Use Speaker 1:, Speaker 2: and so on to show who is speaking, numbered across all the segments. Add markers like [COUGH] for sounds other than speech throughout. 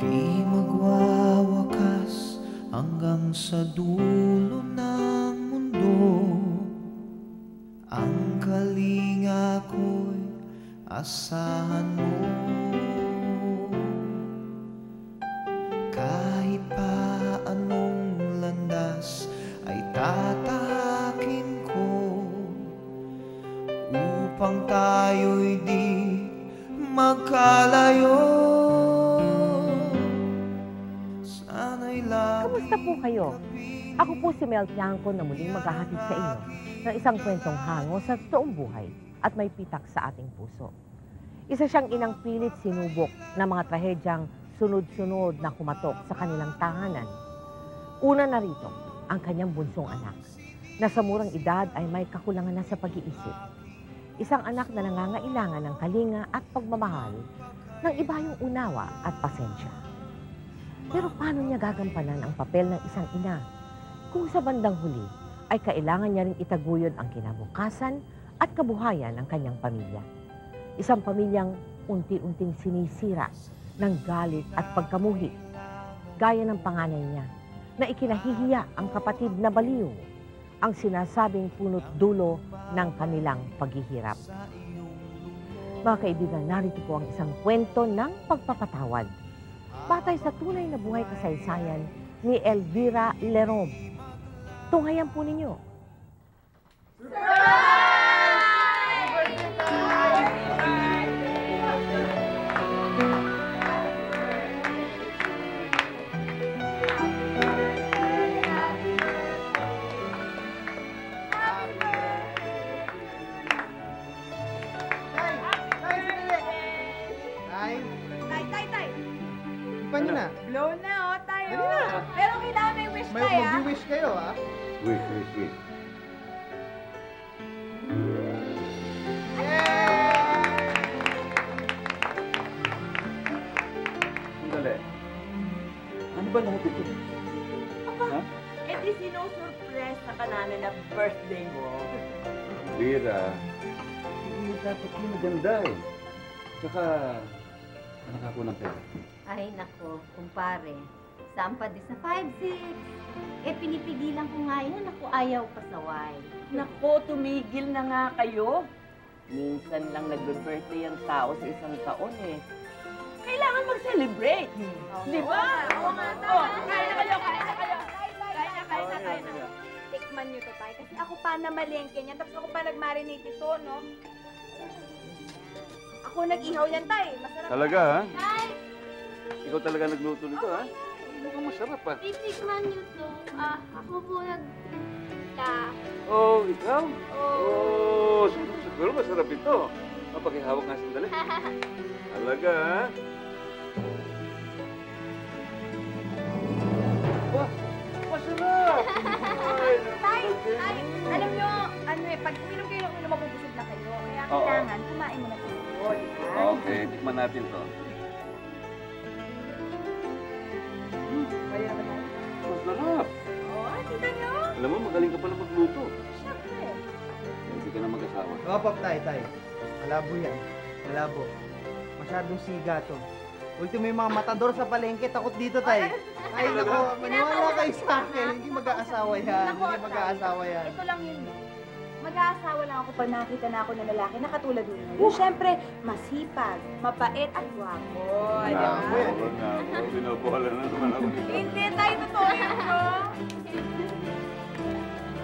Speaker 1: Di magwawakas hanggang sa dulo ng mundo. Ang kalinga ko'y asahan mo
Speaker 2: si Mel Tiangco na muling maghahatid sa inyo ng isang kwentong hango sa toong buhay at may pitak sa ating puso. Isa siyang inang pilit sinubok ng mga trahedyang sunod-sunod na kumatok sa kanilang tahanan. Una na rito, ang kanyang bunsong anak, na sa murang edad ay may kakulangan na sa pag-iisip. Isang anak na nangangailangan ng kalinga at pagmamahal ng iba yung unawa at pasensya. Pero paano niya gagampanan ang papel ng isang ina kung sa bandang huli ay kailangan niya ring itaguyod ang kinabukasan at kabuhayan ng kanyang pamilya? Isang pamilyang unti-unting sinisira ng galit at pagkamuhi, gaya ng panganay niya na ikinahihiya ang kapatid na baliw, ang sinasabing punot dulo ng kanilang paghihirap. Mga kaibigan, narito po ang isang kwento ng pagpapatawad batay sa tunay na buhay kasaysayan ni Elvira Lerom. Tunghayan po ninyo.
Speaker 3: Ay,
Speaker 4: Ako,
Speaker 5: ayaw pasaway.
Speaker 6: Nako, tumigil na nga kayo. Minsan lang nagbe-birthday ang tao sa isang taon eh. Kailangan mag-celebrate. Di ba?
Speaker 7: Oo nga.
Speaker 6: Oh, kain na kayo, kain na kayo.
Speaker 7: Kain na, kain na, kain na. Tikman nyo to, tay. Kasi ako pa na malengke niyan. Tapos ako pa nag-marinate ito, no? Ako nag-ihaw yan, tay. Masarap.
Speaker 4: Talaga ha?
Speaker 5: Tay,
Speaker 4: Ikaw talaga nagluto nito ha? Mukhang masarap ha?
Speaker 5: titikman niyo to. Ah, ako po nag... Ta.
Speaker 4: Oh, ikaw?
Speaker 5: Oh.
Speaker 4: Oh, siguro, siguro masarap ito. Mapakihawak nga sandali. [LAUGHS] Talaga ha? Wah, masarap! Ay, [LAUGHS]
Speaker 7: Tay, tay, alam nyo, ano eh, pag uminom kayo ng ulam, mabubusog na kayo. Kaya
Speaker 4: Oo.
Speaker 7: kailangan, kumain mo na kayo.
Speaker 4: Okay, tikman natin to.
Speaker 7: Tayo.
Speaker 4: Masarap!
Speaker 7: Oo, kita nyo.
Speaker 4: Alam mo, magaling ka pala magluto.
Speaker 7: Siyempre.
Speaker 4: Hindi ka na mag-asawa.
Speaker 3: Kapap, tay, tay. Malabo yan. Malabo. Masyadong siga to. Ultimo yung mga matador sa palengke, takot dito, tay. Ay, nako, maniwala kayo sa akin. Hindi mag-aasawa yan. Hindi mag-aasawa yan.
Speaker 7: Ito lang yun. Mag-aasawa lang ako pag nakita na ako ng lalaki na katulad mo. Yung syempre, masipag, mapait at gwapo. Di ba?
Speaker 3: Grabe.
Speaker 4: Oo nga, oo, binobohala na naman ako.
Speaker 7: Hindi tayo totoo yun, no?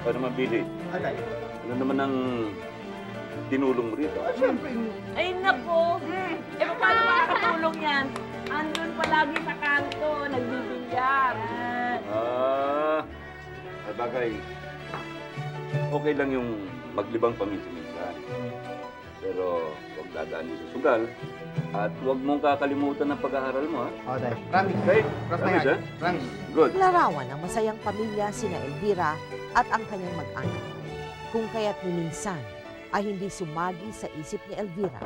Speaker 4: Paano mabili?
Speaker 3: Ah, tay.
Speaker 4: Ano naman ang tinulong mo rito?
Speaker 3: Ah, syempre,
Speaker 6: Ay nako. Eh paano makakatulong yan? Andun palagi sa kanto, nagbibilyar.
Speaker 4: Ah, ay bagay. Okay lang yung maglibang paminsan-minsan. Pero huwag dadaan sa sugal. At huwag mong kakalimutan ang pag-aaral mo, ha?
Speaker 3: Oh, tay. Promise.
Speaker 4: Okay? Promise, ha?
Speaker 3: Promise.
Speaker 4: Good.
Speaker 2: Larawan ng masayang pamilya sina Elvira at ang kanyang mag-anak. Kung kaya't minsan ay hindi sumagi sa isip ni Elvira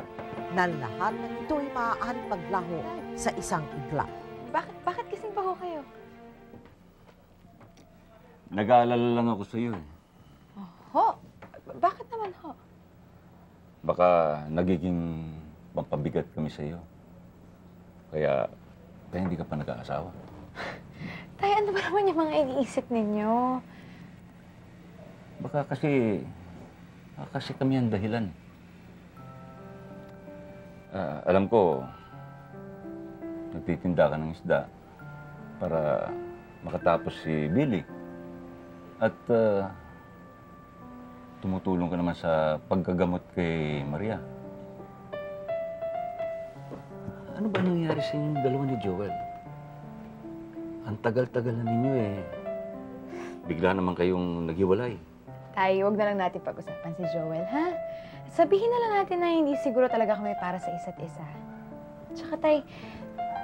Speaker 2: na lahat ng ito'y maaaring maglaho sa isang igla.
Speaker 7: Bakit, bakit kasing baho kayo?
Speaker 4: Nag-aalala lang ako sa iyo, eh.
Speaker 7: Ho, Bakit naman ho?
Speaker 4: Baka nagiging pampabigat kami sa iyo. Kaya, kaya hindi ka pa nag-aasawa.
Speaker 7: Tay, ano ba naman yung mga iniisip ninyo?
Speaker 4: Baka kasi, baka kasi kami ang dahilan. Ah, alam ko, nagtitinda ka ng isda para makatapos si Billy. At ah, tumutulong ka naman sa paggagamot kay Maria. Ano ba nangyari sa inyong dalawa ni Joel? Ang tagal-tagal na ninyo eh. Bigla naman kayong naghiwalay.
Speaker 7: Tay, wag na lang natin pag-usapan si Joel, ha? Sabihin na lang natin na hindi siguro talaga kami para sa isa't isa. Tsaka tay,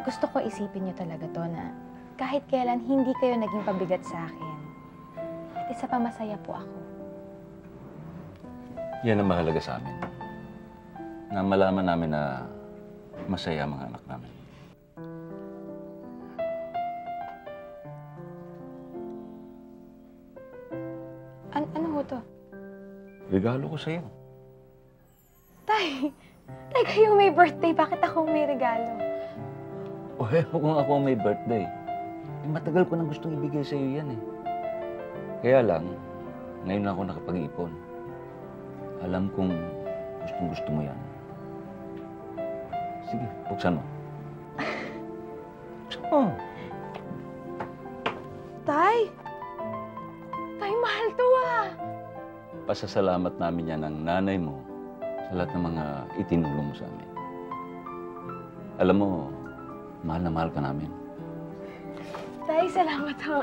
Speaker 7: gusto ko isipin niyo talaga to na kahit kailan hindi kayo naging pabigat sa akin. At isa pa masaya po ako.
Speaker 4: Yan ang mahalaga sa amin. Na malaman namin na masaya ang mga anak namin. Regalo ko sa'yo.
Speaker 7: Tay, tay kayo may birthday, bakit ako may regalo?
Speaker 4: O eh, kung ako may birthday, eh, matagal ko nang gustong ibigay sa'yo yan eh. Kaya lang, ngayon lang ako nakapag-iipon. Alam kong gustong gusto mo yan. Sige, buksan mo. [LAUGHS] Buksan mo. Pasasalamat namin yan ng nanay mo sa lahat ng mga itinulong mo sa amin. Alam mo, mahal na mahal ka namin.
Speaker 7: Tay, salamat ho.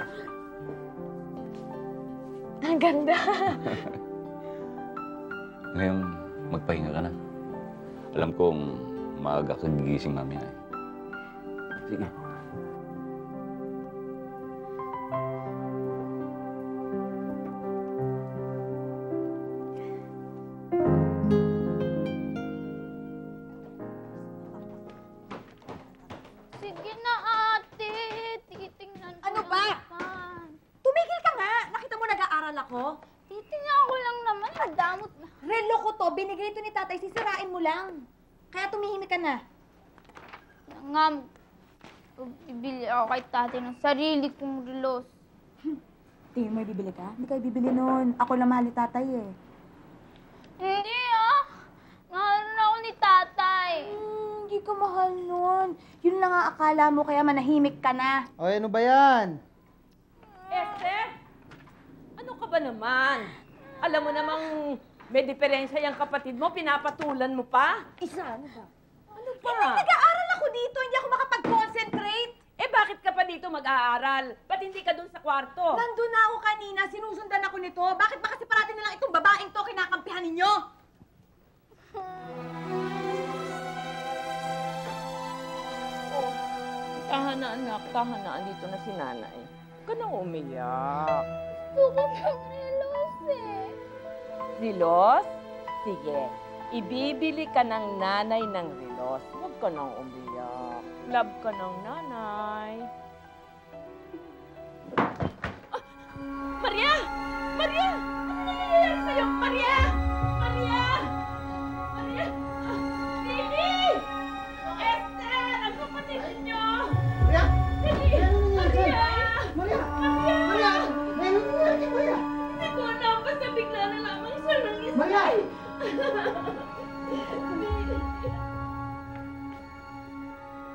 Speaker 7: Ang ganda. [LAUGHS]
Speaker 4: Ngayon, magpahinga ka na. Alam kong maaga ka gigising mamaya. Sige
Speaker 8: ako?
Speaker 9: Titingnan ko lang naman. Nadamot na.
Speaker 8: Relo ko to, binigay to ni tatay, sisirain mo lang. Kaya tumihimik ka na.
Speaker 9: Nga, bibili ako kay tatay ng sarili kong relos.
Speaker 8: Tingin mo bibili ka? Hindi kayo bibili nun. Ako lang mahal ni tatay eh.
Speaker 9: Hindi ah. Mahal na ako ni tatay.
Speaker 8: Hmm, hindi ka mahal nun. Yun lang ang akala mo, kaya manahimik ka na.
Speaker 3: O, ano ba yan?
Speaker 6: Esther! Ba naman? Alam mo namang may diferensya yung kapatid mo, pinapatulan mo pa?
Speaker 8: Isa, ano ba?
Speaker 6: Ano pa?
Speaker 8: Nag-aaral ako dito, hindi ako makapag-concentrate.
Speaker 6: Eh bakit ka pa dito mag-aaral? Ba't hindi ka dun sa kwarto?
Speaker 8: Nandun na ako kanina, sinusundan ako nito. Bakit ba kasi parati na lang itong babaeng to kinakampihan ninyo?
Speaker 6: Tahan na anak, tahan na. Andito na si nanay. Huwag ka na umiyak.
Speaker 9: Gusto ko ng relos eh.
Speaker 6: Rilos? Sige. Ibibili ka ng nanay ng rilos. Huwag ka nang umiyak. Love ka ng nanay. Ah! Maria! Maria! Ano nangyayari sa'yo? Maria! Maria!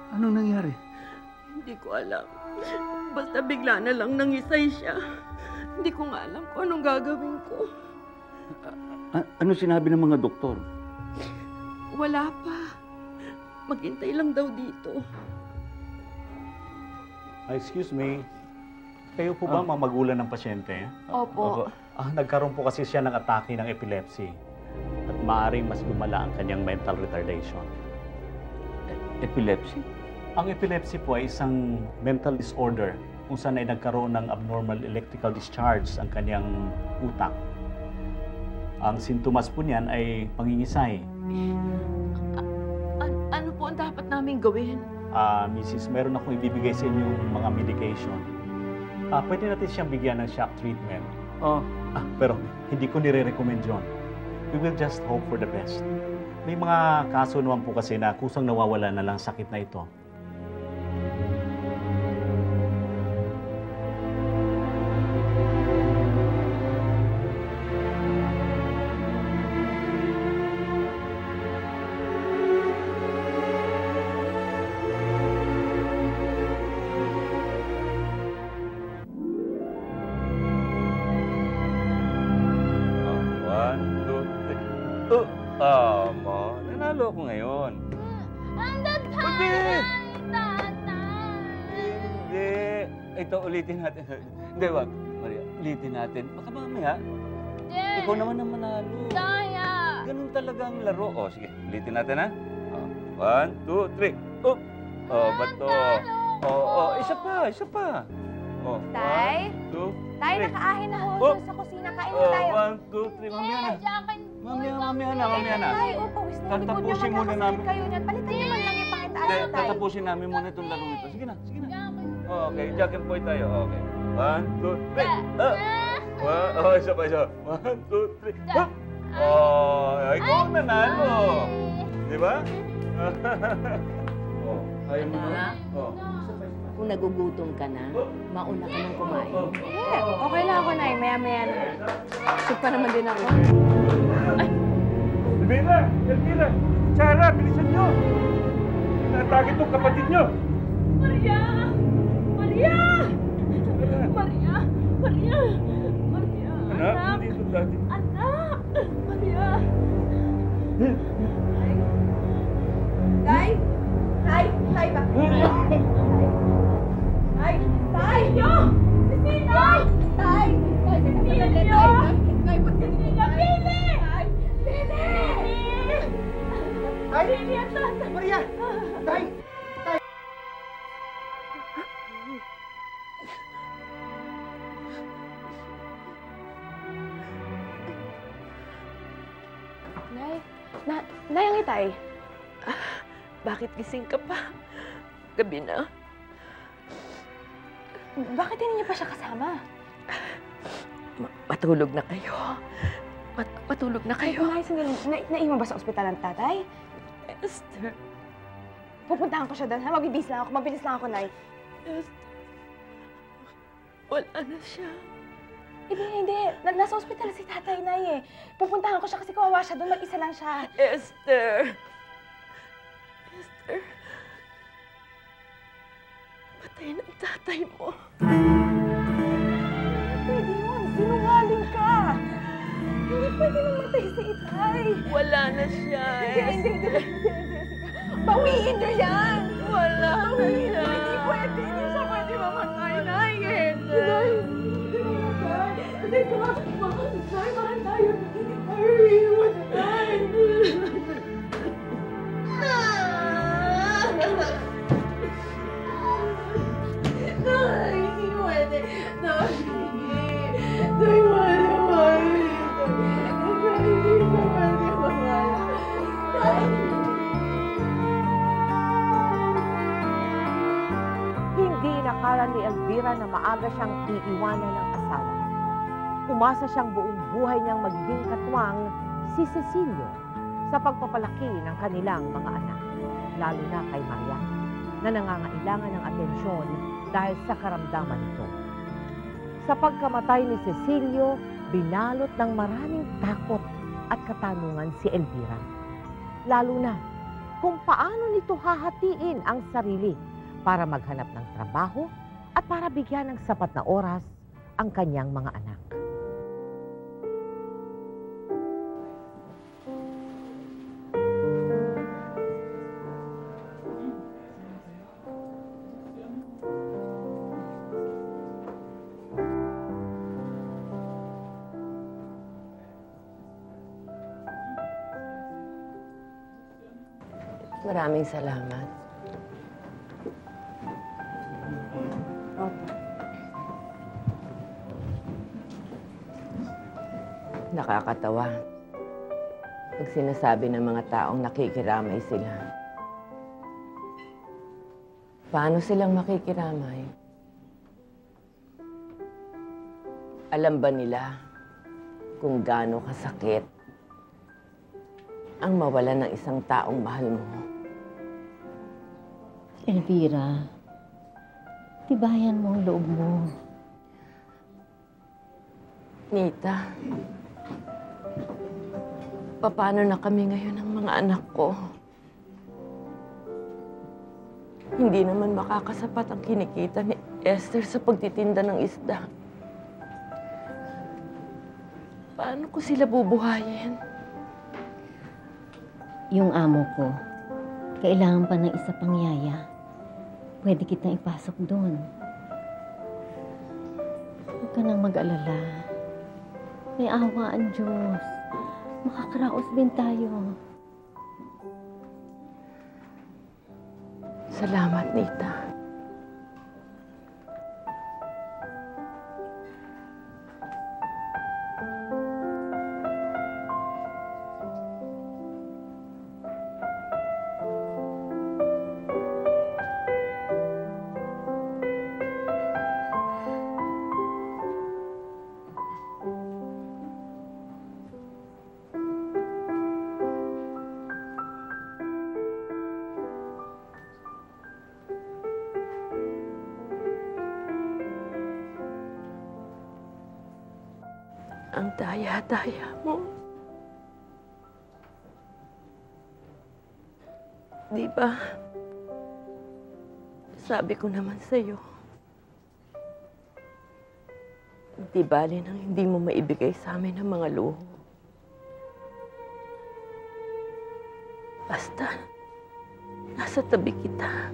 Speaker 4: Anong nangyari?
Speaker 6: Hindi ko alam. Basta bigla na lang nangisay siya. Hindi ko nga alam kung anong gagawin ko.
Speaker 4: A- ano sinabi ng mga doktor?
Speaker 6: Wala pa. Maghintay lang daw dito.
Speaker 10: Ah, excuse me. Kayo po ba mga magulang ng pasyente?
Speaker 7: Opo.
Speaker 10: Ah, nagkaroon po kasi siya ng atake ng epilepsy. At maaaring mas lumala ang kanyang mental retardation.
Speaker 4: Epilepsy?
Speaker 10: Ang epilepsy po ay isang mental disorder kung saan ay nagkaroon ng abnormal electrical discharge ang kanyang utak. Ang sintomas po niyan ay pangingisay.
Speaker 6: An- ano po ang dapat namin gawin?
Speaker 10: Ah, Mrs., meron akong ibibigay sa inyo mga medication. Ah, pwede natin siyang bigyan ng shock treatment.
Speaker 4: Oh,
Speaker 10: Ah, pero hindi ko nire-recommend yun. We will just hope for the best. May mga kaso naman po kasi na kusang nawawala na lang sakit na ito.
Speaker 4: Hindi, wag. Maria, ulitin natin. Baka mamaya,
Speaker 9: Hindi!
Speaker 4: ikaw naman ang manalo.
Speaker 9: Kaya!
Speaker 4: Ganun talaga ang laro. O, sige. Ulitin natin, ha? Oh, one, two, three. Oh! Oh, bato. Oh, oh, isa pa, isa pa. Oh,
Speaker 7: Tay?
Speaker 4: one, two,
Speaker 7: Tayo,
Speaker 4: three.
Speaker 7: nakaahin na ho
Speaker 4: Oh.
Speaker 7: sa kusina. Kain mo
Speaker 4: Oh,
Speaker 7: tayo.
Speaker 4: one, two, three. Mamaya na. Mamaya, mamaya na, mamaya na.
Speaker 7: Tay, oh, pawis na yung likod niyo.
Speaker 4: Tatapusin muna
Speaker 7: Magkakasakit
Speaker 4: namin.
Speaker 7: kayo niyan. Palitan niyo man lang yung
Speaker 4: Hindi,
Speaker 7: niyo, tay.
Speaker 4: tatapusin namin muna itong laro ito. Sige na, sige na. Oh, okay, Jack and Poy tayo. Okay. One, two, three. Ah! One, oh, isa pa, isa. One, two, three. Hop! Oh, ikaw ang nanalo. Di ba? oh, ayaw mo na? Oh.
Speaker 6: Kung nagugutom ka na, mauna ka nang kumain.
Speaker 7: Eh, okay lang ako, Nay. Maya-maya na. Sip pa naman din ako.
Speaker 4: Elvira! Elvira! Sarah, bilisan nyo! Inaatake itong kapatid nyo!
Speaker 8: Maria! Maria! Maria! Maria!
Speaker 4: Anak, nandito dati.
Speaker 8: Anak! Maria!
Speaker 7: Tay? Tay? Tay ba? Tay? Tay?
Speaker 8: Yo! Cecilia!
Speaker 7: Tay? Tay?
Speaker 8: Cecilia!
Speaker 7: Tay?
Speaker 8: Cecilia, Pili!
Speaker 7: Tay?
Speaker 8: Pili!
Speaker 3: Tay! Maria! Tay!
Speaker 7: Na, Nay, ang itay.
Speaker 6: Bakit gising ka pa? Gabi na.
Speaker 7: Bakit hindi niyo pa siya kasama?
Speaker 6: Ma- matulog na kayo. Mat- matulog na kayo.
Speaker 7: Nay, sandali. Na, naiwan ba sa ospital ang tatay?
Speaker 6: Esther,
Speaker 7: Pupuntahan ko siya doon, ha? Magbibis lang ako. Mabilis lang ako, Nay.
Speaker 6: Esther. Wala na siya.
Speaker 7: Hindi, hindi. Na, nasa ospital si tatay, Nay, eh. Pupuntahan ko siya kasi kawawa siya doon. Mag-isa lang siya.
Speaker 6: Esther. Esther. Patay ng tatay mo.
Speaker 7: Pwede yun. Sinungaling ka. Hindi pwede mamatay si itay.
Speaker 6: Wala na siya,
Speaker 7: Hindi, hindi, hindi, hindi, hindi. Bawiin niyo yan.
Speaker 6: Wala na siya.
Speaker 7: Hindi pwede. Hindi siya pwede mamatay, eh. Nay, hindi mahal tayo. Hindi tayo iiwan. Nay, hindi
Speaker 2: nakala ni Elvira na maaga siyang iiwanan ng. Umasa siyang buong buhay niyang magiging katwang si Cecilio sa pagpapalaki ng kanilang mga anak, lalo na kay Maria, na nangangailangan ng atensyon dahil sa karamdaman nito. Sa pagkamatay ni Cecilio, binalot ng maraming takot at katanungan si Elvira. Lalo na kung paano nito hahatiin ang sarili para maghanap ng trabaho at para bigyan ng sapat na oras ang kanyang mga anak.
Speaker 6: Maraming salamat. Nakakatawa. Pag sinasabi ng mga taong nakikiramay sila. Paano silang makikiramay? Alam ba nila kung gaano kasakit
Speaker 11: ang mawala ng isang taong mahal mo.
Speaker 5: Elvira, tibayan mo ang loob mo.
Speaker 11: Nita, paano na kami ngayon ng mga anak ko? Hindi naman makakasapat ang kinikita ni Esther sa pagtitinda ng isda. Paano ko sila bubuhayin?
Speaker 5: Yung amo ko, kailangan pa ng isa pang yaya. Pwede kitang ipasok doon. Huwag ka nang mag-alala. May awa ang Diyos. Makakaraos din tayo.
Speaker 11: Salamat, Nita. Ko naman sa'yo. Di bali nang hindi mo maibigay sa amin ang mga luho. Basta, nasa tabi kita.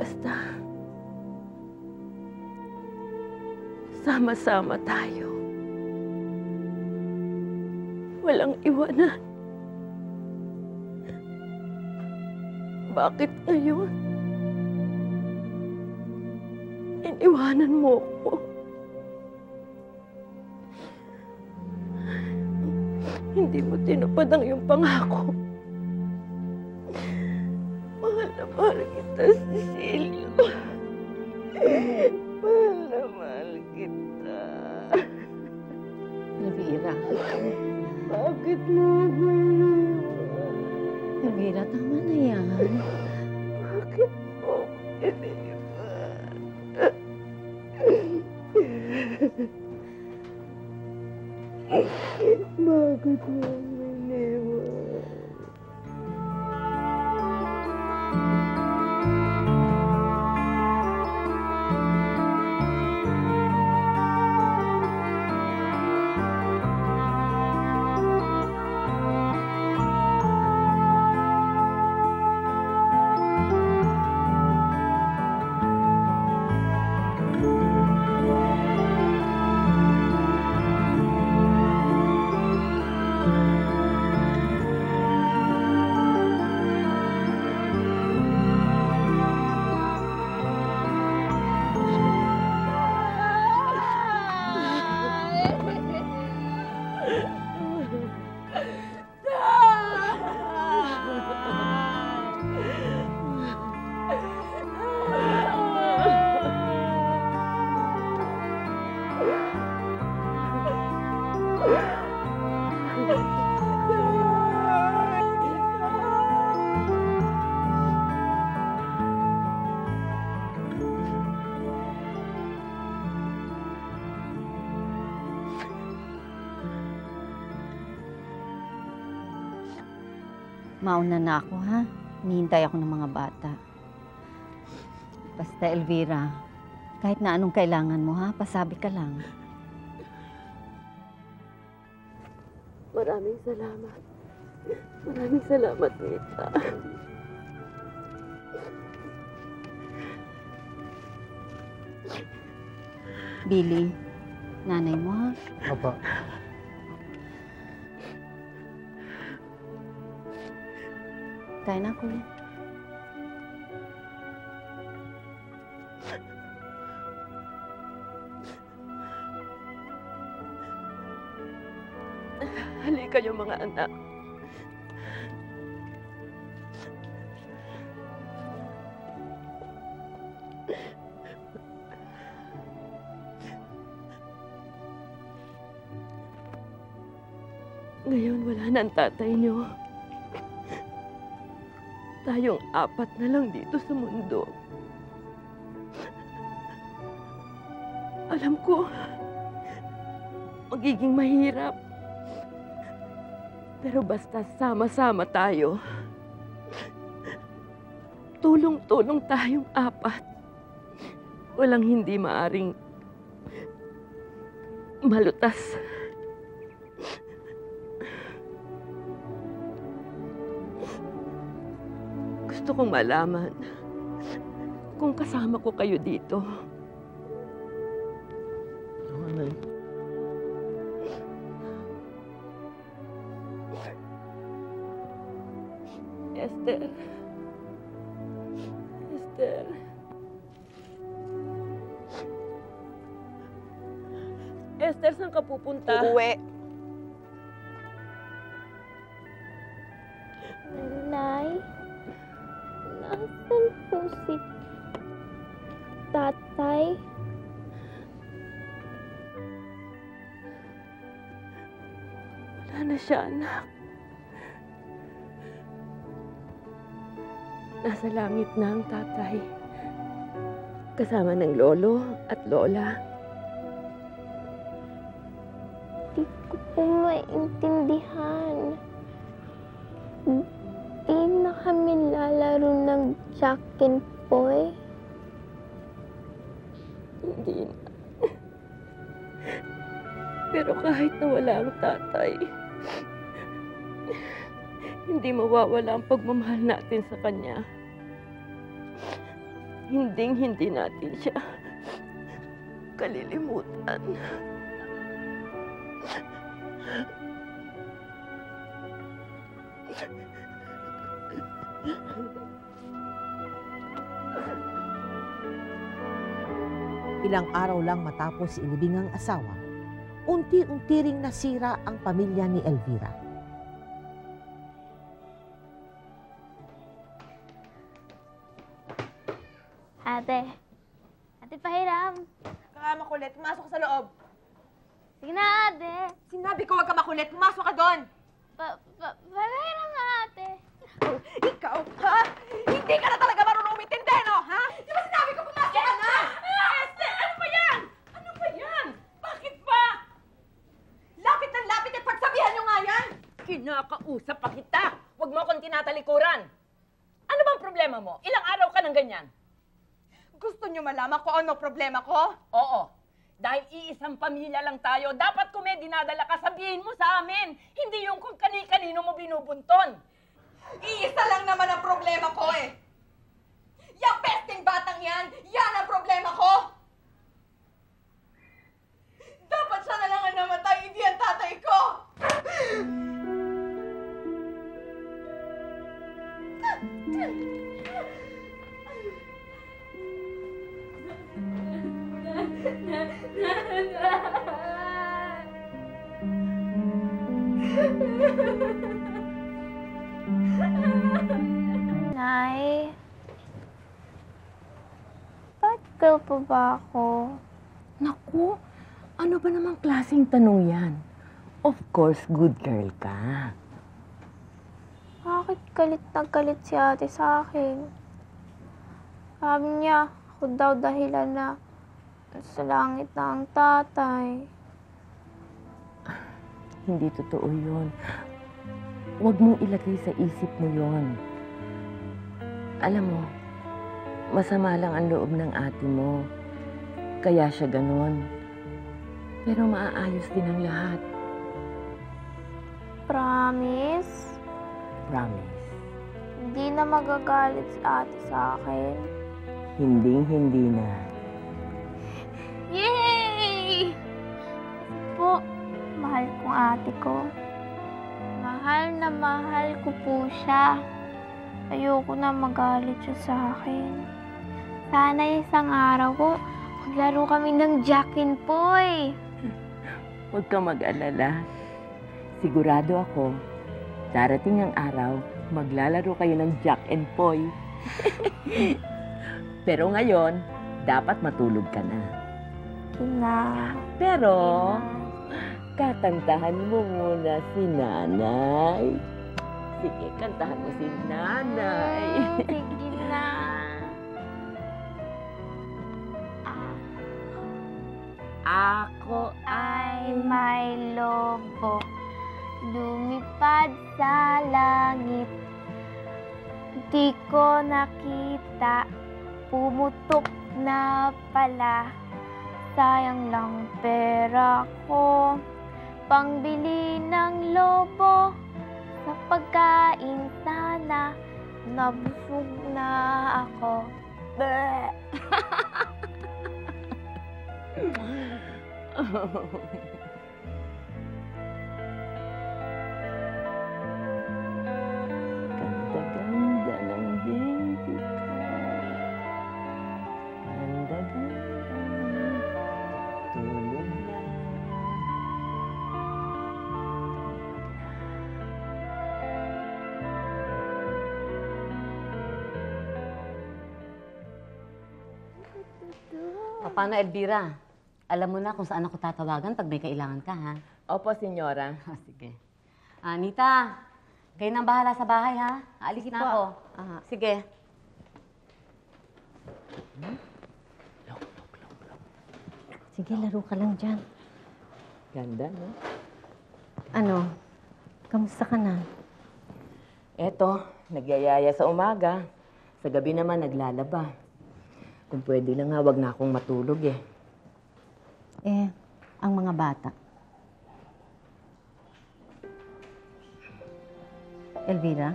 Speaker 11: Basta, sama-sama tayo. Walang iwanan. Bakit ngayon? Iniwanan mo ko. Hindi mo tinupad ang iyong pangako. Mahal na mahal kita, Cecilio. Mo
Speaker 5: Mauna na ako, ha? Hinihintay ako ng mga bata. Basta, Elvira, kahit na anong kailangan mo, ha? Pasabi ka lang.
Speaker 11: Maraming salamat. Maraming salamat, Nita.
Speaker 5: Billy, nanay mo, ha?
Speaker 3: Opo.
Speaker 5: Kain na, kuya.
Speaker 11: Halika kayo mga anak. Ngayon, wala na ang tatay niyo.
Speaker 6: Tayong apat na lang dito sa mundo. Alam ko, magiging mahirap. Pero basta sama-sama tayo, tulong-tulong tayong apat. Walang hindi maaring malutas. Gusto kong malaman kung kasama ko kayo dito.
Speaker 3: Oo, Nay.
Speaker 6: Esther. Esther. Esther, saan ka pupunta?
Speaker 2: Uuwi.
Speaker 6: Anak. Nasa langit na ang tatay. Kasama ng lolo at lola.
Speaker 9: Di ko po maintindihan. Di na kami lalaro ng Jack and Boy.
Speaker 6: Hindi na. Pero kahit na wala ang tatay, hindi mawawala ang pagmamahal natin sa kanya. Hinding hindi natin siya kalilimutan.
Speaker 2: Ilang araw lang matapos inibing ang asawa, unti-unti ring nasira ang pamilya ni Elvira.
Speaker 9: Ate. Ate, pahiram.
Speaker 8: Kaka makulit, pumasok sa loob.
Speaker 9: Sige na, ate.
Speaker 8: Sinabi ko huwag ka makulit, pumasok ka doon.
Speaker 9: Pa, pa, pahiram nga, ate. [LAUGHS]
Speaker 8: Ikaw, ha? Hindi ka na talaga marunong umintindi, no? Ha? Di ba sinabi ko pumasok ka na? Esther, ano ba yan? Ano ba yan? Bakit ba? Lapit ng lapit at pagsabihan nyo nga yan!
Speaker 6: Kinakausap pa kita. Huwag mo akong tinatalikuran. Ano bang problema mo? Ilang araw ka ng ganyan?
Speaker 8: Gusto nyo malaman kung ano problema ko?
Speaker 6: Oo. Dahil iisang pamilya lang tayo, dapat kung may dinadala ka, sabihin mo sa amin. Hindi yung kung kani-kanino mo binubunton.
Speaker 8: Iisa lang naman ang problema ko eh. Yung pesting batang yan, yan ang problema ko. Dapat siya na lang ang namatay, hindi ang tatay ko.
Speaker 9: Nay. Ba't girl pa ba ako?
Speaker 6: Naku, ano ba namang klaseng tanong yan? Of course, good girl ka.
Speaker 9: Bakit galit na galit si ate sa akin? Sabi niya, ako daw dahilan na sa langit na ang tatay.
Speaker 6: Hindi totoo yun. Huwag mong ilagay sa isip mo yon. Alam mo, masama lang ang loob ng ate mo. Kaya siya ganon. Pero maaayos din ang lahat.
Speaker 9: Promise?
Speaker 6: Promise.
Speaker 9: Hindi na magagalit si ate sa akin.
Speaker 6: Hinding hindi na.
Speaker 9: Mahal kong ate ko. Mahal na mahal ko po siya. Ayoko na magalit siya sa akin. Sana isang araw po, maglaro kami ng Jack and Poy.
Speaker 6: Huwag ka mag-alala. Sigurado ako, darating ang araw, maglalaro kayo ng Jack and Poy. Pero ngayon, dapat matulog ka na.
Speaker 9: Ina.
Speaker 6: Pero, kakantahan mo muna si nanay. Sige, kantahan mo si nanay.
Speaker 9: Sige na.
Speaker 6: Ako
Speaker 9: Ay may lobo. Lumipad sa langit. Di ko nakita. Pumutok na pala. Sayang lang pera ko. Pangbili ng lobo. Sa pagkain sana. Nabusog na ako. Bleh. [LAUGHS]
Speaker 12: paano, Elvira? Alam mo na kung saan ako tatawagan pag may kailangan ka, ha?
Speaker 6: Opo, senyora. [LAUGHS]
Speaker 12: Ah, sige. Anita, kayo nang bahala sa bahay, ha? Aalis na ako.
Speaker 2: Ah,
Speaker 12: Sige.
Speaker 2: sige, laro ka lang dyan.
Speaker 6: Ganda, no?
Speaker 2: Ano? Kamusta ka na?
Speaker 6: Eto, nagyayaya sa umaga. Sa gabi naman naglalaba. Kung pwede lang nga, wag na akong matulog eh.
Speaker 2: Eh, ang mga bata. Elvira?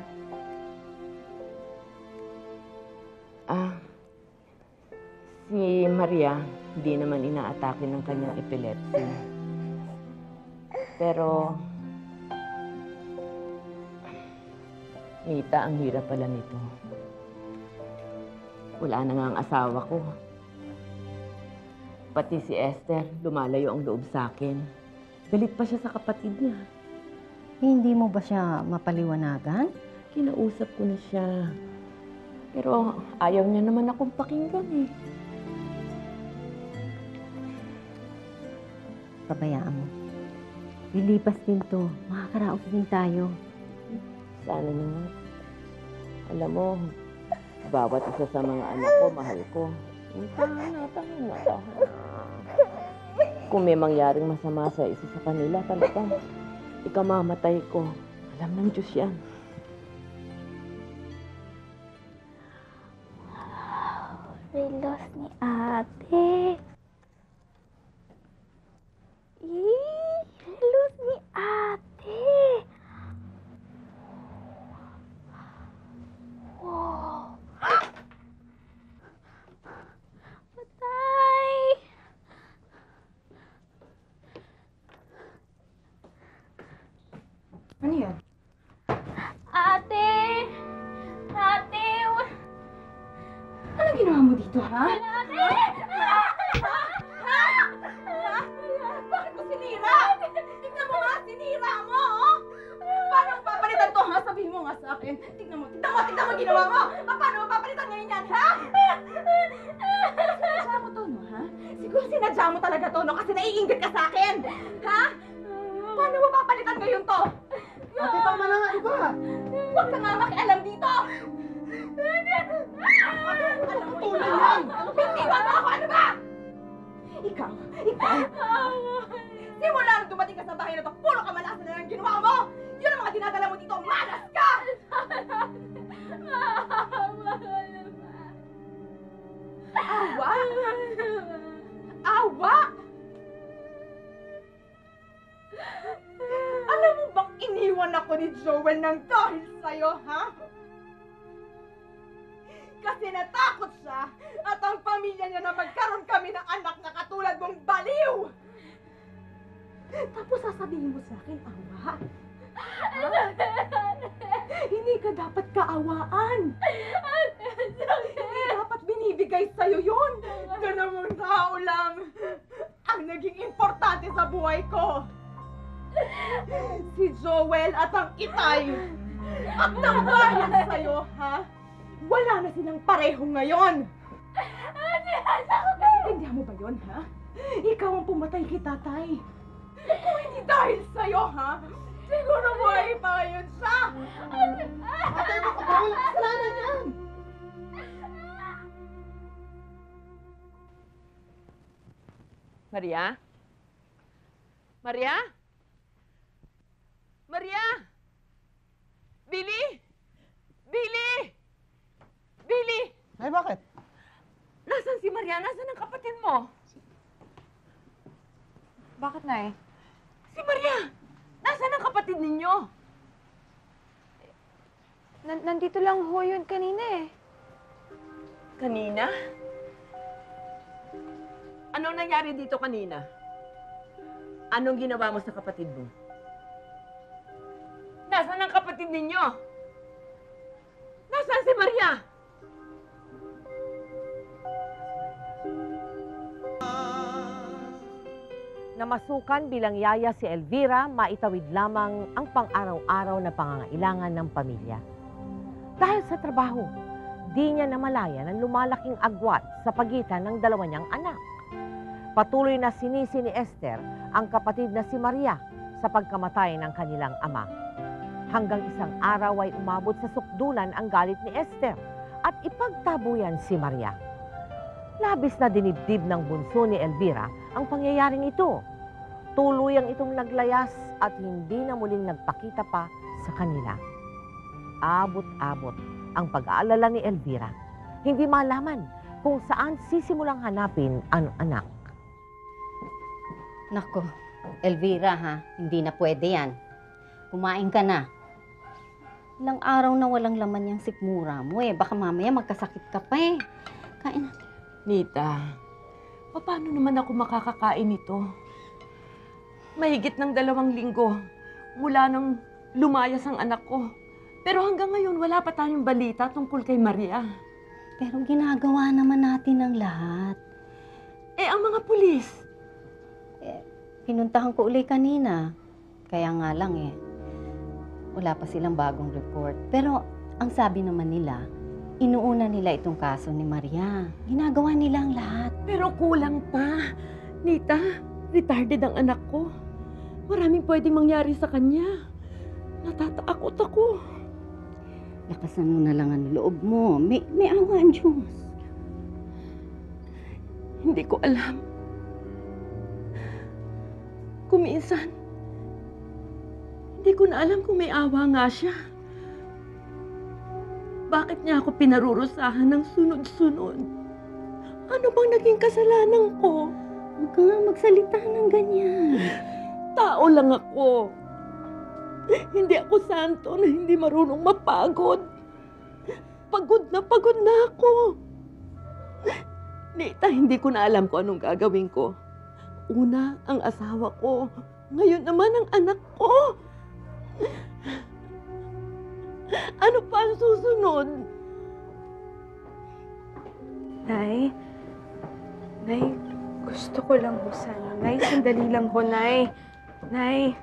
Speaker 6: Ah, si Maria, hindi naman inaatake ng kanyang epilepsy. Pero, Mita, ang hirap pala nito. Wala na nga ang asawa ko. Pati si Esther, lumalayo ang loob sa akin. Galit pa siya sa kapatid niya.
Speaker 2: Hindi mo ba siya mapaliwanagan?
Speaker 6: Kinausap ko na siya. Pero ayaw niya naman akong pakinggan eh.
Speaker 2: Pabayaan mo. Lilipas din to. Makakaraos din tayo.
Speaker 6: Sana naman. Alam mo, bawat isa sa mga anak ko, mahal ko. Tahan na, tahan na. Kung may mangyaring masama sa isa sa kanila, talaga, ikamamatay ko. Alam ng Diyos yan.
Speaker 9: Relos ni ate.
Speaker 8: mo, ha? Wala na silang pareho ngayon! Ate, asa ko kayo? Intindihan mo ba yun, ha? Ikaw ang pumatay kay tatay. Kung hindi dahil sa'yo, ha? Siguro buhay pa ngayon siya! Ate, ate, baka ba walang kasalanan yan?
Speaker 11: Maria? Maria? Maria? Billy? Billy? Billy?
Speaker 3: Ay, bakit?
Speaker 11: Nasaan si Maria? Nasaan ang kapatid mo?
Speaker 7: Bakit, Nay?
Speaker 11: Si Maria! Nasaan ang kapatid ninyo?
Speaker 7: Nan- nandito lang ho yun kanina eh.
Speaker 11: Kanina? Anong nangyari dito kanina? Anong ginawa mo sa kapatid mo? Nasaan ang kapatid ninyo? Nasaan si Maria?
Speaker 2: Namasukan bilang yaya si Elvira, maitawid lamang ang pang-araw-araw na pangangailangan ng pamilya. Dahil sa trabaho, di niya namalayan ang lumalaking agwat sa pagitan ng dalawa niyang anak. Patuloy na sinisi ni Esther ang kapatid na si Maria sa pagkamatay ng kanilang ama. Hanggang isang araw ay umabot sa sukdulan ang galit ni Esther at ipagtabuyan si Maria. Labis na dinibdib ng bunso ni Elvira ang pangyayaring ito. Tuluyang itong naglayas at hindi na muling nagpakita pa sa kanila. Abot-abot ang pag-aalala ni Elvira. Hindi malaman kung saan sisimulang hanapin ang anak.
Speaker 5: Nako, Elvira ha, hindi na pwede yan. Kumain ka na. Ilang araw na walang laman yung sikmura mo eh. Baka mamaya magkasakit ka pa eh. Kain na.
Speaker 11: Nita, paano naman ako makakakain nito? Mahigit ng dalawang linggo mula nang lumayas ang anak ko. Pero hanggang ngayon, wala pa tayong balita tungkol kay Maria.
Speaker 5: Pero ginagawa naman natin ang lahat.
Speaker 11: Eh, ang mga pulis,
Speaker 5: Pinuntahan ko uli kanina. Kaya nga lang eh, wala pa silang bagong report. Pero ang sabi naman nila, inuuna nila itong kaso ni Maria. Ginagawa nila ang lahat.
Speaker 11: pero kulang pa. Nita, retarded ang anak ko. Maraming pwedeng mangyari sa kanya. Natatakot ako.
Speaker 5: Lakasan mo na lang ang loob mo. May, may awa ang Diyos.
Speaker 11: Hindi ko alam. Kuminsan, hindi ko na alam kung may awa nga siya. Bakit niya ako pinarurusahan ng sunod-sunod? Ano bang naging kasalanan ko?
Speaker 5: Huwag ka nga magsalita ng ganyan.
Speaker 11: Tao lang ako. Hindi ako santo na hindi marunong mapagod. Pagod na pagod na ako. Nita, hindi ko na alam kung anong gagawin ko. Una, ang asawa ko. Ngayon naman ang anak ko. Ano pa ang susunod?
Speaker 7: Nay, Nay, gusto ko lang ho sana. Nay, sandali lang ho, Nay. Nay,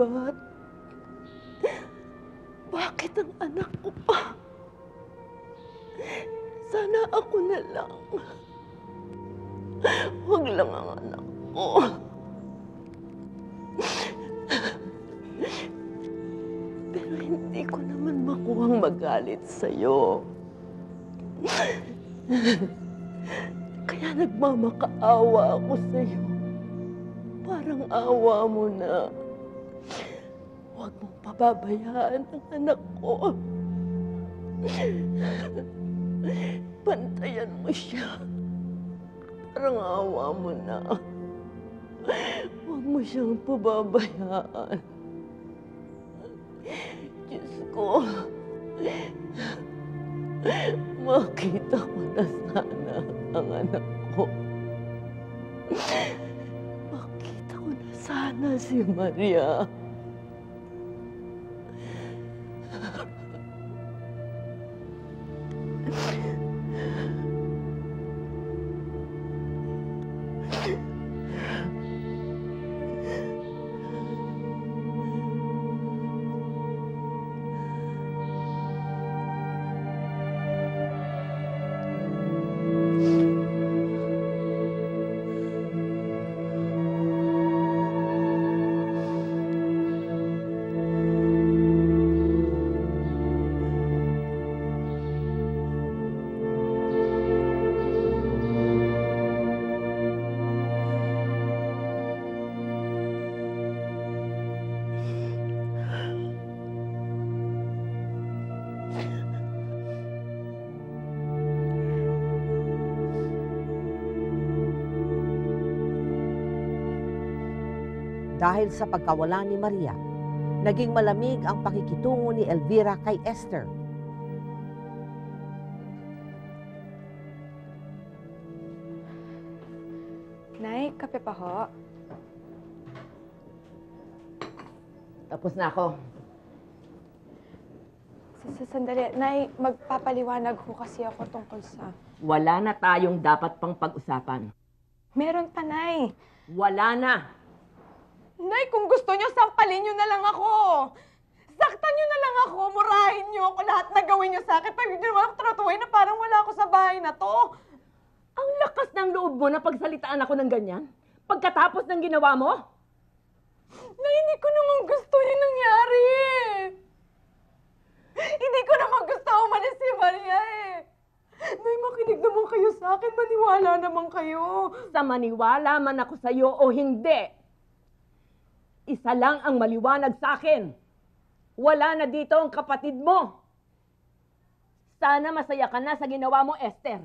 Speaker 11: manumbat. Bakit ang anak ko pa? Sana ako na lang. Huwag lang ang anak ko. Pero hindi ko naman makuhang magalit sa'yo. Kaya nagmamakaawa ako sa'yo. Parang awa mo na. Pababayaan ang anak ko.
Speaker 6: Pantayan mo siya. Parang awa mo na. Huwag mo siyang pababayaan. Diyos ko. Makita ko na sana ang anak ko. Makita ko na sana si Maria.
Speaker 2: Dahil sa pagkawala ni Maria, naging malamig ang pakikitungo ni Elvira kay Esther.
Speaker 13: Nay, kape pa ho.
Speaker 6: Tapos na ako.
Speaker 13: Sa- sa- Sandali. Nay, magpapaliwanag ho kasi ako tungkol sa...
Speaker 6: Wala na tayong dapat pang pag-usapan.
Speaker 13: Meron pa, Nay.
Speaker 6: Wala na.
Speaker 7: Nay, kung gusto niyo, sampalin niyo na lang ako. Saktan niyo na lang ako, murahin niyo ako lahat na gawin niyo sa akin. Pag hindi naman ako tratuhin na parang wala ako sa bahay na to.
Speaker 6: Ang lakas ng loob mo na pagsalitaan ako ng ganyan? Pagkatapos ng ginawa mo?
Speaker 7: Nay, hindi ko naman gusto yung nangyari. Hindi ko naman gusto umalis si Maria eh. Nay, makinig naman kayo sa akin. Maniwala naman kayo.
Speaker 6: Sa maniwala man ako sa'yo o hindi. Isa lang ang maliwanag sa akin. Wala na dito ang kapatid mo. Sana masaya ka na sa ginawa mo, Esther.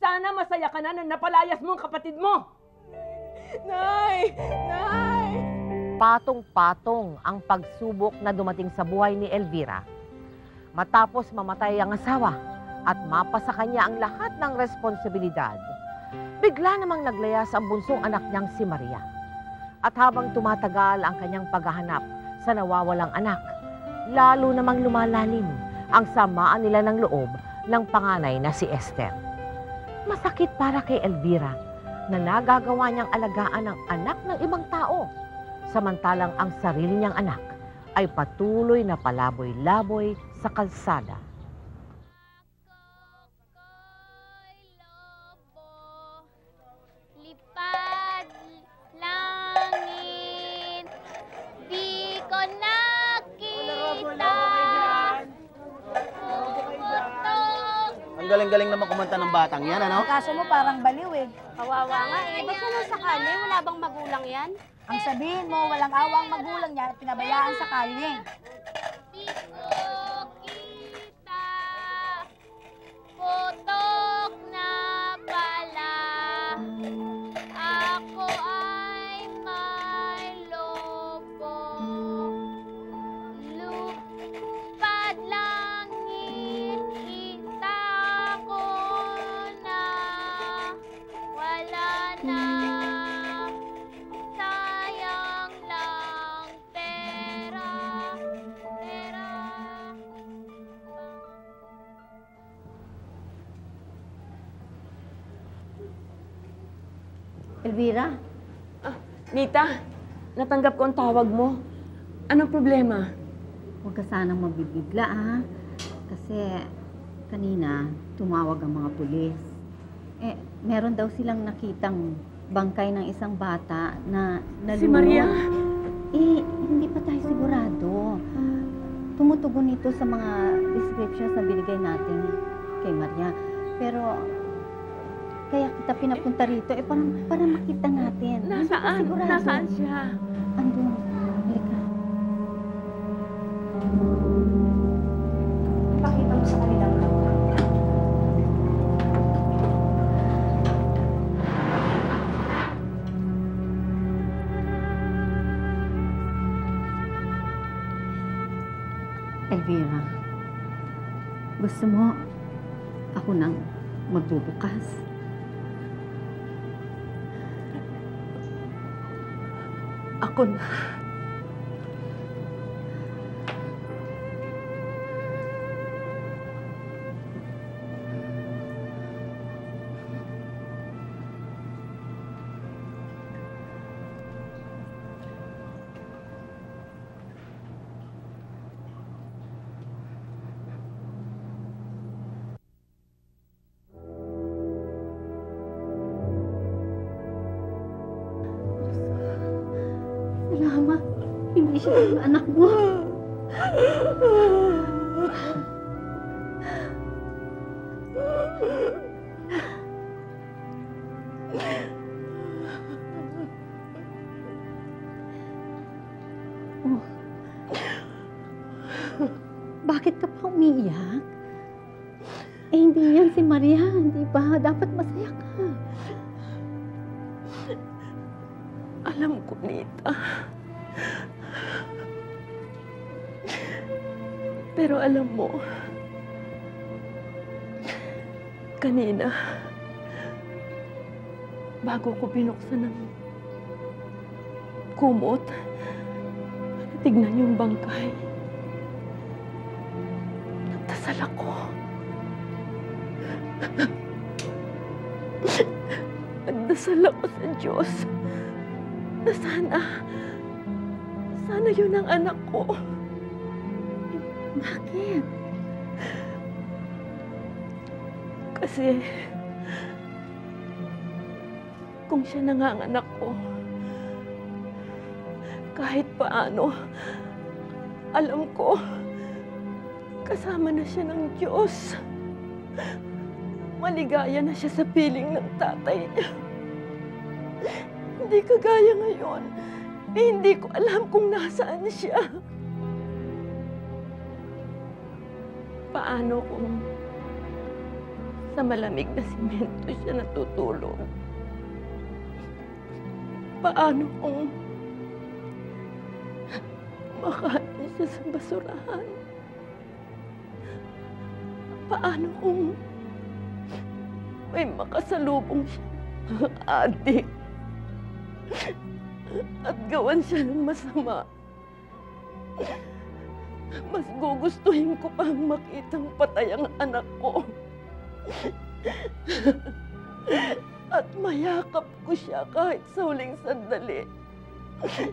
Speaker 6: Sana masaya ka na na napalayas mo ang kapatid mo.
Speaker 7: Nay! Nay!
Speaker 2: Patong-patong ang pagsubok na dumating sa buhay ni Elvira. Matapos mamatay ang asawa at mapasa kanya ang lahat ng responsibilidad, bigla namang naglayas ang bunsong anak niyang si Maria. At habang tumatagal ang kanyang paghahanap sa nawawalang anak, lalo namang lumalalim ang samaan nila ng loob ng panganay na si Esther. Masakit para kay Elvira na nagagawa niyang alagaan ang anak ng ibang tao, samantalang ang sarili niyang anak ay patuloy na palaboy-laboy sa kalsada.
Speaker 14: Ang galing-galing naman kumanta ng batang yan, ano?
Speaker 8: Kaso mo parang baliw eh.
Speaker 9: Kawawa nga eh. Ba't naman sakali? Wala bang magulang yan?
Speaker 8: Ang sabihin mo, walang awang magulang niya at pinabayaan sa
Speaker 9: kita. Putok na pala. Ako ay
Speaker 5: Elvira,
Speaker 6: Nita, natanggap ko ang tawag mo. Anong problema?
Speaker 5: huwag ka sanang mabibigla, ha? Kasi kanina, tumawag ang mga pulis. Eh, meron daw silang nakitang bangkay ng isang bata na nalunod.
Speaker 6: Si Maria?
Speaker 5: Eh, hindi pa tayo sigurado. Tumutugon ito sa mga descriptions na binigay natin kay Maria. Pero, kaya kita pinapunta rito? Eh, para, para makita natin. Ano
Speaker 6: Nasaan? Nasaan siya?
Speaker 5: Andun. Halika.
Speaker 8: Pakita mo sa kanila.
Speaker 5: Elvira, gusto mo ako nang magbubukas?
Speaker 11: Ako
Speaker 5: Hindi
Speaker 11: alam mo, kanina, bago ko binuksan ng kumot, tignan yung bangkay. Nagdasal ako. Nagdasal ako sa Diyos na sana, sana yun ang anak ko. Kasi, kung siya na nga ang anak ko, kahit paano, alam ko, kasama na siya ng Diyos. Maligaya na siya sa piling ng tatay niya. Hindi kagaya ngayon. Eh, hindi ko alam kung nasaan siya. Paano kung sa malamig na simento siya natutulog? Paano kung makain siya sa basurahan? Paano kung may makasalubong siya adik at gawan siya ng masama? Mas gugustuhin ko pang makitang patay ang anak ko. [LAUGHS] At mayakap ko siya kahit sa huling sandali. [LAUGHS]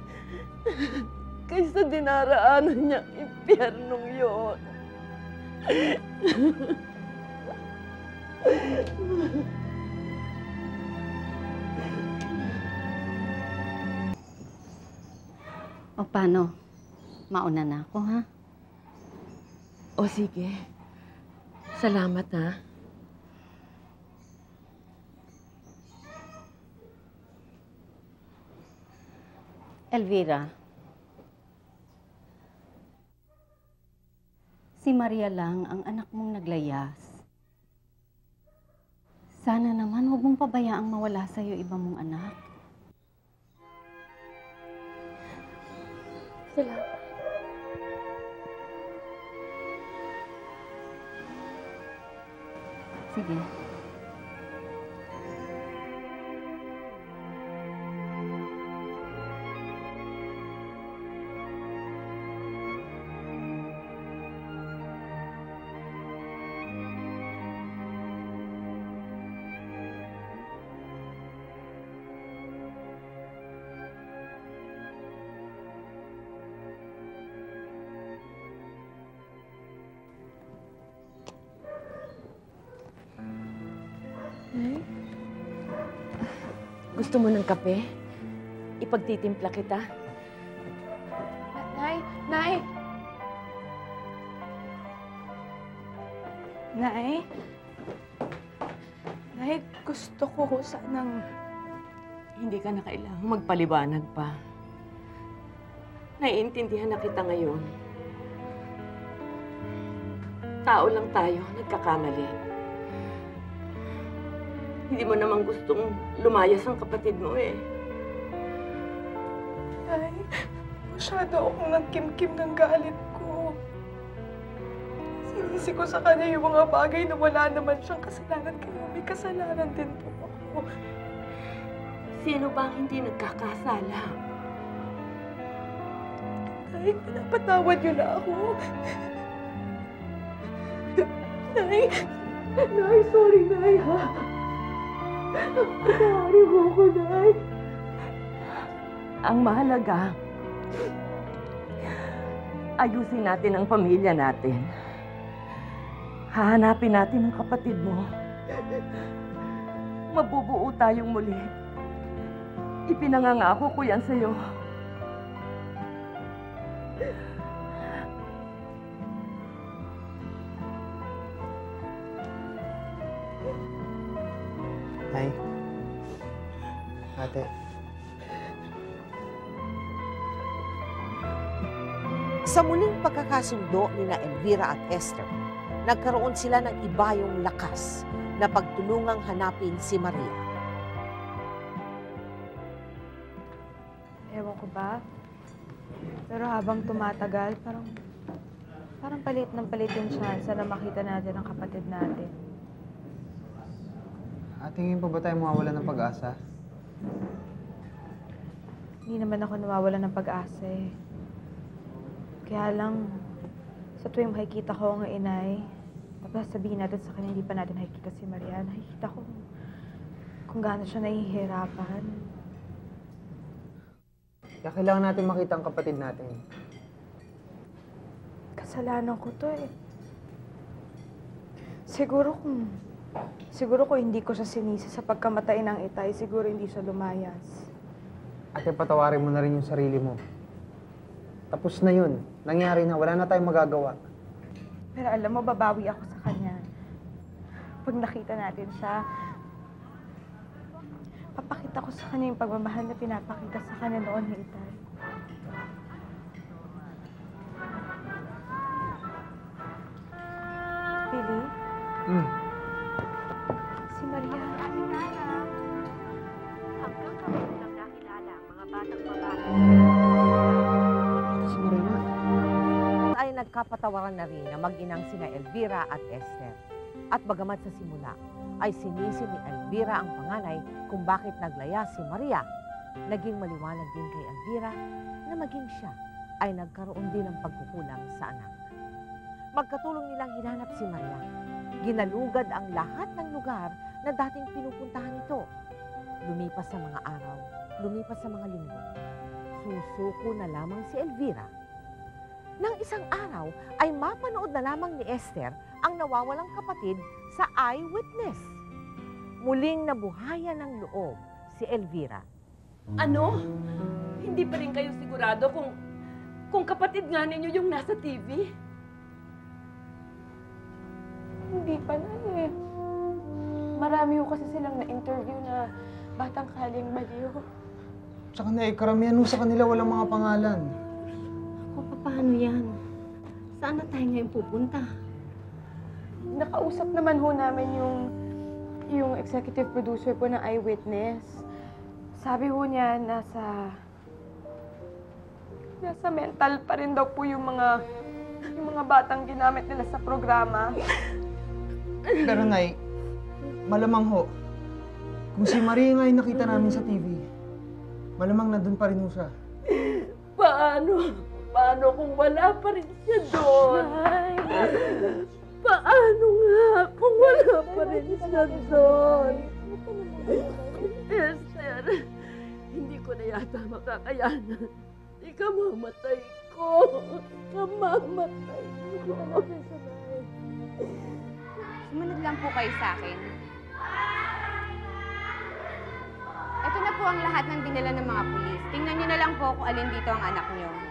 Speaker 11: Kaysa dinaraanan niya ang impyernong yun. [LAUGHS]
Speaker 5: O paano? Mauna na ako, ha?
Speaker 11: O sige. Salamat ha.
Speaker 5: Elvira. Si Maria lang ang anak mong naglayas. Sana naman huwag mong pabayaang mawala sa'yo iba mong anak.
Speaker 11: Salamat.
Speaker 5: Sige.
Speaker 11: Gusto mo ng kape? Ipagtitimpla kita.
Speaker 7: Nay, Nay! Nay? Nay, gusto ko sanang...
Speaker 11: Hindi ka na kailangang magpaliwanag pa. Naiintindihan na kita ngayon. Tao lang tayo, nagkakamali. Hindi mo naman gustong lumayas ang kapatid mo eh.
Speaker 7: Nay, masyado akong nagkimkim ng galit ko.
Speaker 15: Sinisi ko sa kanya yung mga bagay na wala naman siyang kasalanan kaya may kasalanan din po ako.
Speaker 6: Sino ba ang hindi nagkakasala?
Speaker 15: Nay, pinapatawad niyo na ako. Nay, Nay, sorry, Nay, ha? Patawarin mo ako, Nay.
Speaker 6: Ang mahalaga, ayusin natin ang pamilya natin. Hahanapin natin ang kapatid mo. Mabubuo tayong muli. Ipinangangako ko yan sa'yo.
Speaker 3: Nay. Ate.
Speaker 2: Sa muling pagkakasundo ni na Elvira at Esther, nagkaroon sila ng ibayong lakas na pagtulungang hanapin si Maria.
Speaker 7: Ewan ko ba? Pero habang tumatagal, parang parang palit ng palit yung chance na makita natin ang kapatid natin.
Speaker 3: At tingin pa ba tayo mawawala ng pag-asa?
Speaker 7: Hindi naman ako nawawala ng pag-asa eh. Kaya lang, sa tuwing makikita ko ang inay, tapos sabihin natin sa kanya hindi pa natin nakikita si Maria, nakikita ko kung gaano siya nahihirapan.
Speaker 3: Kaya kailangan natin makita ang kapatid natin.
Speaker 7: Kasalanan ko to eh. Siguro kung... Siguro kung hindi ko siya sinisi sa pagkamatay ng itay, siguro hindi siya lumayas.
Speaker 3: Ate, patawarin mo na rin yung sarili mo. Tapos na yun. Nangyari na. Wala na tayong magagawa.
Speaker 7: Pero alam mo, babawi ako sa kanya. Pag nakita natin siya, papakita ko sa kanya yung pagmamahal na pinapakita sa kanya noon ni Itay. Billy,
Speaker 3: Hmm.
Speaker 2: Batang babae.
Speaker 3: Si Marina.
Speaker 2: ay nagkapatawaran na rin ang mag-inang sina Elvira at Esther. At bagamat sa simula ay sinisi ni Elvira ang panganay kung bakit naglaya si Maria, naging maliwanag din kay Elvira na maging siya ay nagkaroon din ng pagkukulang sa anak. Magkatulong nilang hinanap si Maria. Ginalugad ang lahat ng lugar na dating pinupuntahan ito. Lumipas sa mga araw, lumipas sa mga linggo. Susuko na lamang si Elvira nang isang araw ay mapanood na lamang ni Esther ang nawawalang kapatid sa eyewitness. Muling nabuhayan ng loob si Elvira.
Speaker 6: Ano? Hindi pa rin kayo sigurado kung kung kapatid nga ninyo yung nasa TV?
Speaker 15: Hindi pa na eh. Marami ko kasi silang na-interview na batang kaling baliw.
Speaker 3: Tsaka na eh, karamihan ho sa kanila walang mga pangalan.
Speaker 5: O, paano yan? Saan na tayo ngayon pupunta?
Speaker 15: Nakausap naman ho namin yung yung executive producer po ng Eyewitness. Sabi ho niya nasa nasa mental pa rin daw po yung mga yung mga batang ginamit nila sa programa.
Speaker 3: Pero Nay, malamang ho, kung si Maria nga yung nakita namin sa TV, malamang nandun pa rin ho siya.
Speaker 6: Paano? Paano kung wala pa rin siya doon? Paano nga kung wala pa rin siya doon? Esther, hindi ko na yata makakayanan. Ikamamatay ko. Ikamamatay ko.
Speaker 7: Sumunod lang po kayo sa akin. Ito na po ang lahat ng dinala ng mga pulis. Tingnan niyo na lang po kung alin dito ang anak niyo.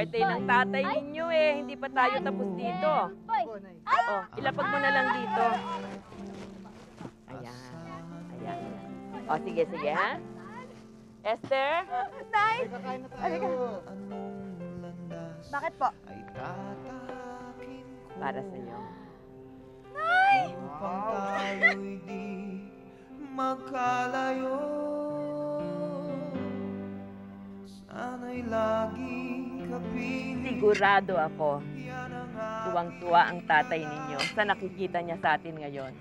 Speaker 6: Birthday ng tatay ninyo eh. Hindi pa tayo tapos dito. Oh, ilapag mo na lang dito. Ayan. Ayan. O, sige, sige, ha? Esther?
Speaker 8: Nay!
Speaker 3: Kakain na
Speaker 8: Halika.
Speaker 3: tayo.
Speaker 8: Bakit po?
Speaker 6: Para sa'yo.
Speaker 8: Nay!
Speaker 1: Upang tayo'y di magkalayo Sana'y laging kapiling
Speaker 6: Sigurado ako, tuwang-tuwa ang tatay ninyo sa nakikita niya sa atin ngayon.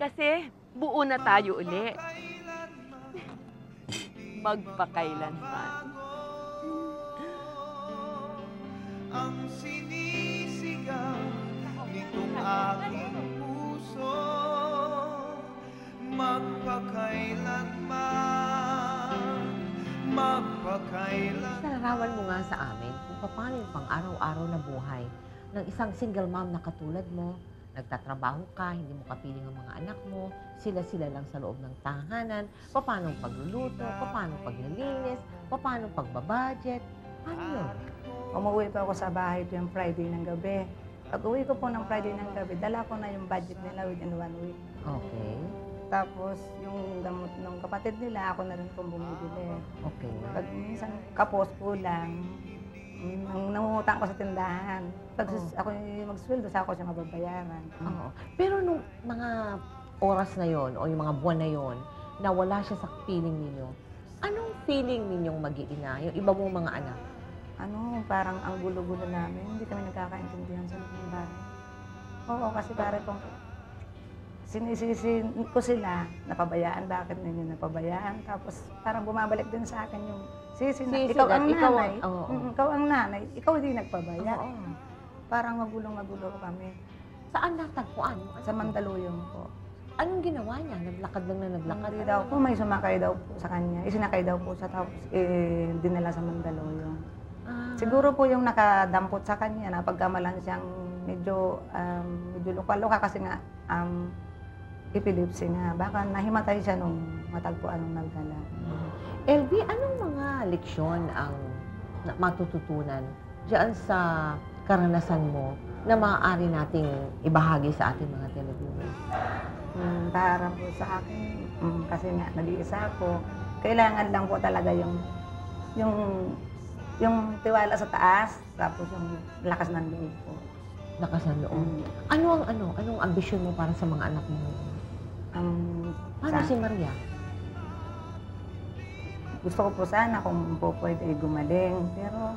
Speaker 6: Kasi buo na tayo uli. [LAUGHS] Magpakailanman.
Speaker 1: Ang sinisigaw nitong aking puso Magpakailanman Magpakailanman
Speaker 2: Nalarawan mo nga sa amin kung paano yung pang-araw-araw na buhay ng isang single mom na katulad mo. Nagtatrabaho ka, hindi mo kapiling ang mga anak mo, sila-sila lang sa loob ng tahanan, paano ang pagluluto, paano paglilinis, paano pagbabudget. Paano yun?
Speaker 16: Umuwi po ako sa bahay tuwing Friday ng gabi. Pag uwi ko po ng Friday ng gabi, dala ko na yung budget nila within one week.
Speaker 2: Okay.
Speaker 16: Tapos yung gamot ng kapatid nila, ako na rin pong bumibili.
Speaker 2: Okay.
Speaker 16: Pag minsan kapos kulang, nang nangungutang ko sa tindahan. Pag sus- ako yung mag-sweldo, sa ako siya mababayaran.
Speaker 2: Oo. Pero nung mga oras na yon o yung mga buwan na yon na wala siya sa feeling ninyo, anong feeling ninyong mag-iina, yung iba mong mga anak?
Speaker 16: Ano, parang ang gulo-gulo namin. Hindi kami nagkakaintindihan sa bahay. Oo, kasi pare pong sinisisi ko sila, napabayaan, bakit ninyo napabayaan? Tapos parang bumabalik din sa akin yung sisi na,
Speaker 2: Sisi
Speaker 16: ikaw ang
Speaker 2: ikaw
Speaker 16: nanay.
Speaker 2: ang- oo.
Speaker 16: Mm, ikaw ang nanay, ikaw hindi nagpabaya.
Speaker 2: Oo.
Speaker 16: Parang magulong-magulo kami.
Speaker 2: Saan natagpuan?
Speaker 16: Sa Mandaluyong po.
Speaker 2: Anong ginawa niya? Naglakad lang na naglakad?
Speaker 16: Hindi daw po, may sumakay daw po sa kanya. Isinakay daw po sa tapos eh, dinala sa Mandaluyong.
Speaker 2: Ah.
Speaker 16: Siguro po yung nakadampot sa kanya na pagkamalan siyang medyo um, medyo luka-luka kasi nga um, epilepsy nga. Baka nahimatay siya nung matagpuan nung nagdala.
Speaker 2: LB, anong mga leksyon ang na- matututunan diyan sa karanasan mo na maaari nating ibahagi sa ating mga televiewers?
Speaker 16: Mm, para po sa akin, mm, kasi nga nag-iisa ako, kailangan lang po talaga yung yung yung tiwala sa taas, tapos yung lakas ng loob po.
Speaker 2: Lakas ng loob.
Speaker 16: Mm.
Speaker 2: Ano ang ano? Anong ambisyon mo para sa mga anak mo?
Speaker 16: Um,
Speaker 2: Paano
Speaker 16: sa-
Speaker 2: si Maria?
Speaker 16: Gusto ko po sana kung po pwede gumaling, pero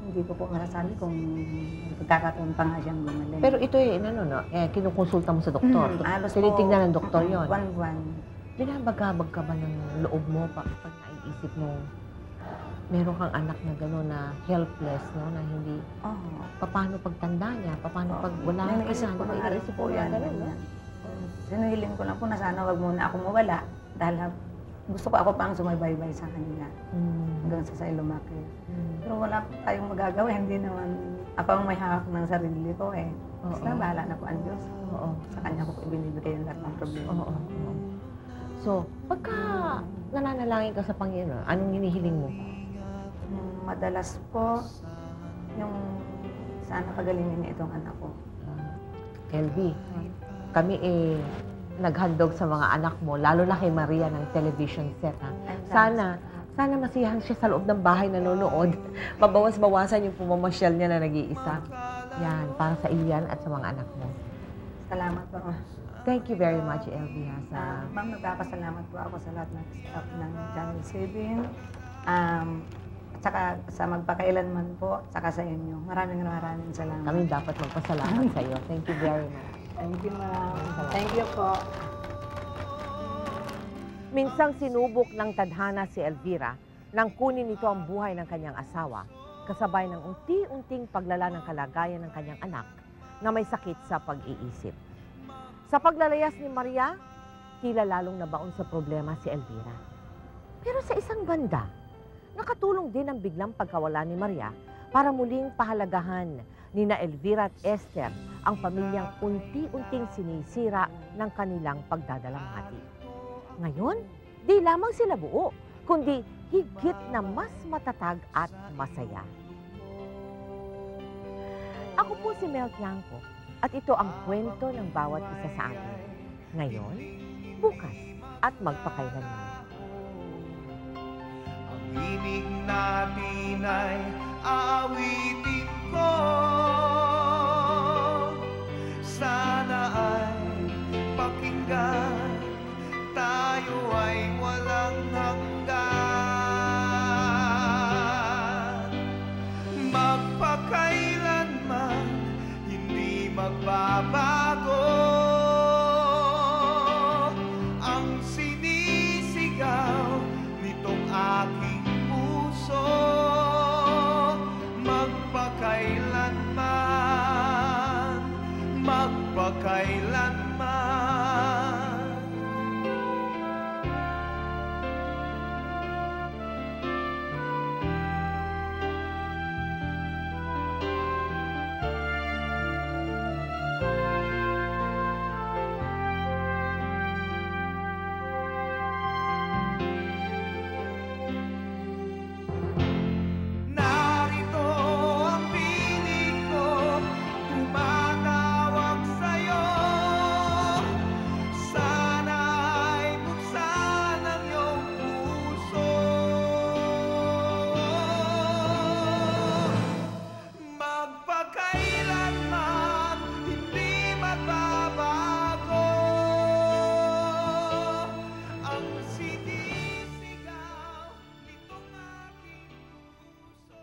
Speaker 16: hindi ko po masasabi kung pagkakataon pa nga siyang gumaling.
Speaker 2: Pero ito eh, ano, no, eh, kinukonsulta mo sa doktor.
Speaker 16: Mm, halos po,
Speaker 2: Tinitignan ng doktor yon.
Speaker 16: One buwan.
Speaker 2: Binabagabag ka ba ng loob mo pa, pag naiisip mo meron kang anak na gano'n na helpless, no? Na hindi,
Speaker 16: Oo.
Speaker 2: paano pagtanda niya? Paano pag wala ka
Speaker 16: naisip
Speaker 2: na?
Speaker 16: ko yan.
Speaker 2: na gano'n, no?
Speaker 16: Ganyan. Sinuhiling ko lang po na sana wag muna ako mawala dahil gusto ko ako pang sumabaybay sa kanya.
Speaker 2: Mm.
Speaker 16: Hanggang sa sa'yo lumaki.
Speaker 2: Mm.
Speaker 16: Pero wala pa tayong magagawa. Hindi naman ako ang may hawak ng sarili ko eh. Basta
Speaker 2: Oo.
Speaker 16: bahala na po ang Diyos.
Speaker 2: Oo.
Speaker 16: Sa kanya ko po ibinibigay ang lahat ng problema.
Speaker 2: Oo. oo. So, pagka nananalangin ka sa Panginoon, anong hinihiling mo?
Speaker 16: Mm, Madalas po, yung sana pagalingin niya itong anak ko.
Speaker 2: LV, kami eh naghandog sa mga anak mo, lalo na kay Maria ng television set. Ha? Sana, sana masiyahan siya sa loob ng bahay nanonood. [LAUGHS] Mabawas-bawasan yung pumamasyal niya na nag-iisa. Yan, para sa Ilian at sa mga anak mo.
Speaker 16: Salamat po.
Speaker 2: Thank you very much, ha, sa...
Speaker 16: Ah, ma'am, nagpapasalamat po ako sa lahat ng staff ng Channel 7. Um, at saka sa magpakailanman po, saka sa inyo. Maraming maraming salamat.
Speaker 2: Kami dapat magpasalamat sa iyo. Thank you very much.
Speaker 16: Thank you, ma'am. Thank you po.
Speaker 2: Minsang sinubok ng tadhana si Elvira nang kunin nito ang buhay ng kanyang asawa, kasabay ng unti-unting paglala ng kalagayan ng kanyang anak na may sakit sa pag-iisip. Sa paglalayas ni Maria, tila lalong nabaon sa problema si Elvira. Pero sa isang banda, nakatulong din ang biglang pagkawala ni Maria para muling pahalagahan ni na Elvira at Esther ang pamilyang unti-unting sinisira ng kanilang pagdadalamhati. Ngayon, di lamang sila buo, kundi higit na mas matatag at masaya. Ako po si Mel Tiangco at ito ang kwento ng bawat isa sa atin. Ngayon, bukas at magpakailanman.
Speaker 1: Ibig natin ay aawitin mo Sana ay pakinggan Tayo ay